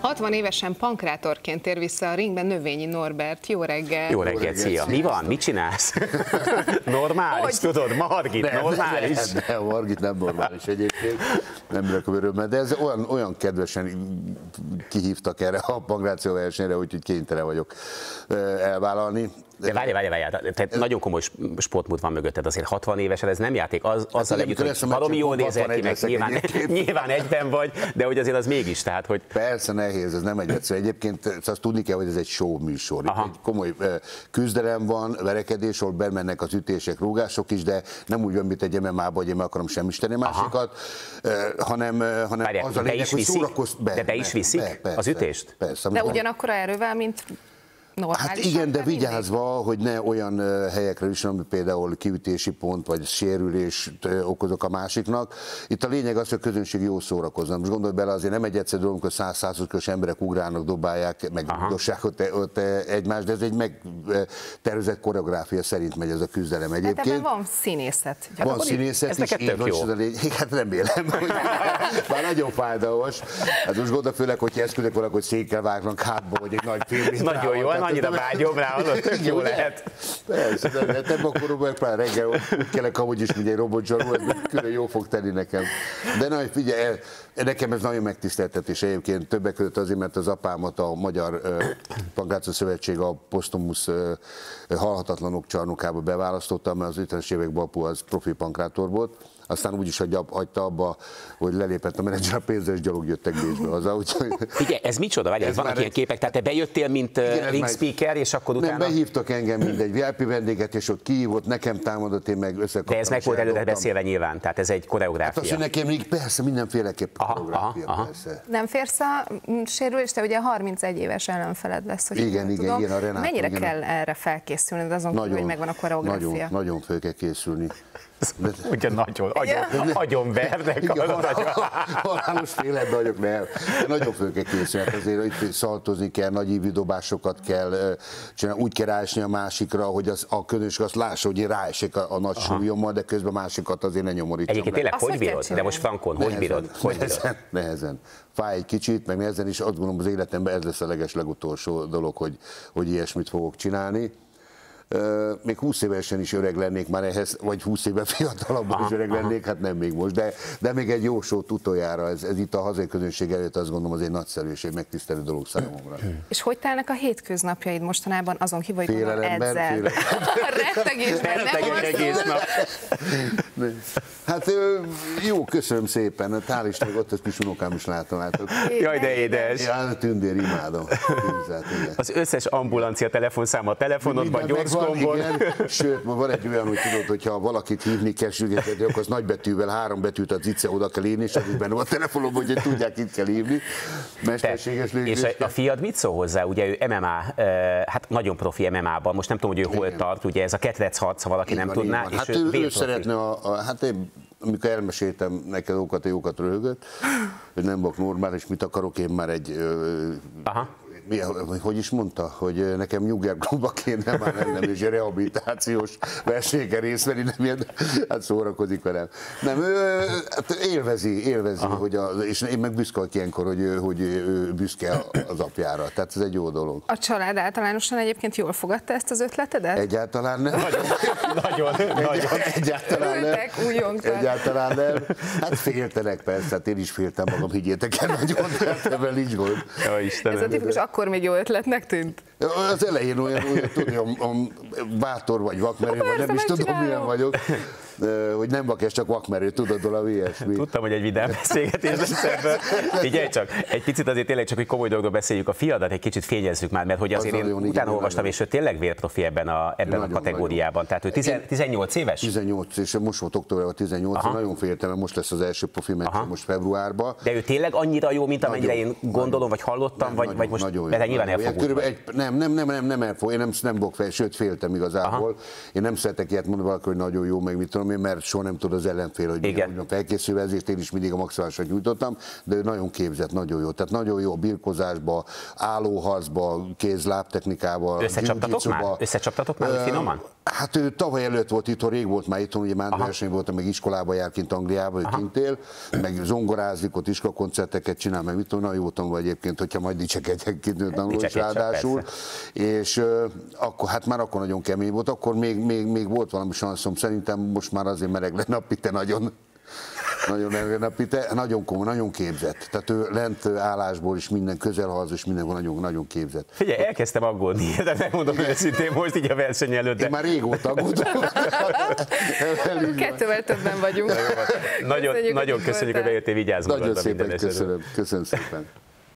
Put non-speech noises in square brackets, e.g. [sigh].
60 évesen pankrátorként tér vissza a ringben Növényi Norbert. Jó reggel! Jó reggel, szia! Mi van? Mit csinálsz? [laughs] normális, hogy? tudod, Margit, nem, normális? Nem, nem, Margit nem normális egyébként, nem rakom örömmel, de ez olyan, olyan kedvesen kihívtak erre a pankráció versenyre, úgyhogy kénytelen vagyok elvállalni. De várj, várj, várj, tehát ez... nagyon komoly sportmód van mögötted, azért 60 évesen ez nem játék, az, hát azzal együtt, hogy valami jól nézel ki, meg nyilván, nyilván egyben vagy, de hogy azért az mégis, tehát hogy... Persze nehéz, ez nem egy egyszerű. Egyébként azt tudni kell, hogy ez egy show műsor. Aha. Egy komoly küzdelem van, verekedés, ahol bemennek az ütések, rúgások is, de nem úgy van, mint egy MMA-ba, hogy én meg akarom semmisíteni másikat, hanem, hanem Várjál, az a lényeg, hogy szórakoz... Be, de be is viszik be, persze, az ütést? Persze. De ugyanakkor erővel, mint Hát igen, de vigyázva, hogy ne olyan helyekre is, ami például kiütési pont vagy sérülés okozok a másiknak. Itt a lényeg az, hogy a közönség jó szórakoznak. Most gondolj bele, azért nem egy egyszerű dolog, amikor 100 120 emberek ugrálnak, dobálják, meg dossák ott, ott egymást, de ez egy megtervezett koreográfia szerint megy ez a küzdelem egyébként. Hát van színészet. Van színészet ez is, így van, jó. Lényeg, [laughs] hát remélem, hogy [laughs] már nagyon fájdalmas. Hát most gondolj főleg, hogy eszközök valaki, hogy székkel vágnak hátba, vagy egy nagy film. Nagyon jó, annyira vágyom rá, az tök jó lehet. Persze, de, de nem akkor meg már reggel úgy kellek amúgy is, mint egy robotzsarú, ez külön jó fog tenni nekem. De na, figyelj, nekem ez nagyon megtiszteltetés egyébként, többek között azért, mert az apámat a Magyar Pankrácia Szövetség a Postomus halhatatlanok csarnokába beválasztotta, mert az 50-es években apu az profi pankrátor volt, aztán úgy is hagyja, hagyta abba, hogy lelépett a menedzser a pénzzel, és gyalog jöttek Bécsbe haza. Úgyhogy... Figyelj, ez micsoda? Vagy ez vannak ilyen képek, tehát te bejöttél, mint Igen, ring speaker, és akkor utána... Nem, behívtak engem, mint egy VIP vendéget, és ott kihívott, nekem támadott, én meg összekaptam. De ez meg volt előre beszélve nyilván, tehát ez egy koreográfia. Hát az, hogy nekem még persze mindenféleképp aha, koreográfia, aha, aha. persze. Nem férsz a sérülés, te ugye 31 éves ellenfeled lesz, hogy igen, igen, tudom. igen, a Renát, Mennyire igen. kell erre felkészülni, azon nagyon, hogy megvan a koreográfia? Nagyon, nagyon föl kell készülni. [laughs] Ugye nagyon, agyon, agyon vernek. Igen, [laughs] halálos féletben vagyok, nem. Nagyon föl kell készülni, azért itt szaltozni kell, nagy ívidobásokat kell csinálni, úgy kell ráesni a másikra, hogy az, a közönség azt lássa, hogy én ráesek a, a nagy Aha. súlyommal, de közben másikat azért ne nyomorítsam Egyébként tényleg, hogy, hogy bírod? De most frankon, nehezen, hogy bírod? Hogy nehezen, bírod? nehezen. Fáj egy kicsit, meg nehezen is, azt gondolom az életemben ez lesz a leges legutolsó dolog, hogy, hogy ilyesmit fogok csinálni még 20 évesen is öreg lennék már ehhez, vagy 20 éve [laughs] fiatalabban is öreg lennék, hát nem még most, de, de még egy jó sót utoljára, ez, ez itt a hazai közönség előtt azt gondolom az egy nagyszerű és egy megtisztelő dolog számomra. És hogy telnek a hétköznapjaid mostanában azon kívül, hogy edzel? [laughs] Rettegésben, nem Hát jó, köszönöm szépen, hát hál' Isten, ott az kis unokám is látom. Hát, Jaj, de édes. Ja, tündér, imádom. Az összes ambulancia telefonszáma a telefonodban, gyors van, igen. Sőt, ma van egy olyan, hogy tudod, hogyha valakit hívni kell sürgetni, akkor az nagybetűvel három betűt az ICE oda kell írni, és az is benne van a telefonon, hogy tudják, itt kell hívni. Mesterséges És a, fiad mit szól hozzá? Ugye ő MMA, hát nagyon profi MMA-ban, most nem tudom, hogy ő hol igen. tart, ugye ez a ketrec harc, ha valaki így nem van, tudná. És hát ő, ő, ő szeretne, a, a, hát én amikor elmeséltem neked ókat, jókat röhögött, hogy nem vagyok normális, mit akarok, én már egy Aha mi, hogy is mondta, hogy nekem nyugerklubba kéne már mennem, és rehabilitációs versenyeken részt venni, nem ilyen, hát szórakozik velem. Nem, ő hát élvezi, élvezi, Aha. hogy a, és én meg büszke vagyok ilyenkor, hogy, ő, hogy ő büszke az apjára, tehát ez egy jó dolog. A család általánosan egyébként jól fogadta ezt az ötletedet? Egyáltalán nem. Nagyon, nagyon, egy, nagyon. Egyáltalán nem. Egyáltalán nem. Hát féltenek persze, hát én is féltem magam, higgyétek el, nagyon, tehát ebben így volt. Ja, Istenem. Ez a tipikus, akkor még jó ötletnek tűnt? Az elején olyan, olyan tudja, bátor vagy vakmerő, vagy nem is tudom, milyen vagyok hogy nem vakes, csak vakmerő, tudod, valami ilyesmi. Tudtam, hogy egy vidám beszélgetés lesz ebből. Figyelj csak, egy picit azért tényleg csak, hogy komoly dolgokról beszéljük, a fiadat egy kicsit fényezzük már, mert hogy azért az én nagyon, utána olvastam, és ő tényleg vérprofi ebben a, ebben nagyon, a kategóriában. Nagyon. Tehát ő 18 éves? 18, és most volt októberben 18, Aha. nagyon féltem, mert most lesz az első profi meccs, most februárban. De ő tényleg annyira jó, mint amennyire nagyon, én gondolom, vagy hallottam, nem, vagy, nagyon, vagy most nagyon, de nyilván elfogult. Egy, nem, nem, nem, nem, nem elfog, én nem, nem bok fel, sőt féltem igazából. Aha. Én nem szeretek ilyet mondani valaki, hogy nagyon jó, meg mit tudom, én, mert soha nem tud az ellenfél, hogy Igen. milyen felkészülve, ezért én is mindig a maximálisat nyújtottam, de ő nagyon képzett, nagyon jó. Tehát nagyon jó birkozásba, állóharcba, kézlábtechnikával. Összecsaptatok már? Összecsaptatok már, finoman? Hát ő tavaly előtt volt itt, rég volt már itthon, ugye már verseny volt, meg iskolába jár kint Angliába, ő kint él, meg zongorázik, ott iskolakoncerteket csinál, meg mit tudom, nagyon jó tanul egyébként, hogyha majd dicsekedjek kint tanuló is ráadásul. És uh, akkor, hát már akkor nagyon kemény volt, akkor még, még, még volt valami sanszom, szerintem most már azért meleg lenne a pite nagyon nagyon napite, nagyon komoly, nagyon képzett. Tehát ő lent állásból is minden közelharc és minden nagyon, nagyon képzett. Figyelj, elkezdtem aggódni, de megmondom őszintén most így a verseny előtt. De... Én már régóta aggódom. [laughs] Kettővel többen vagyunk. Nagyon, köszönjük, nagyon köszönjük, hogy bejöttél, vigyázz Nagyon szépen köszönöm. Köszönöm szépen.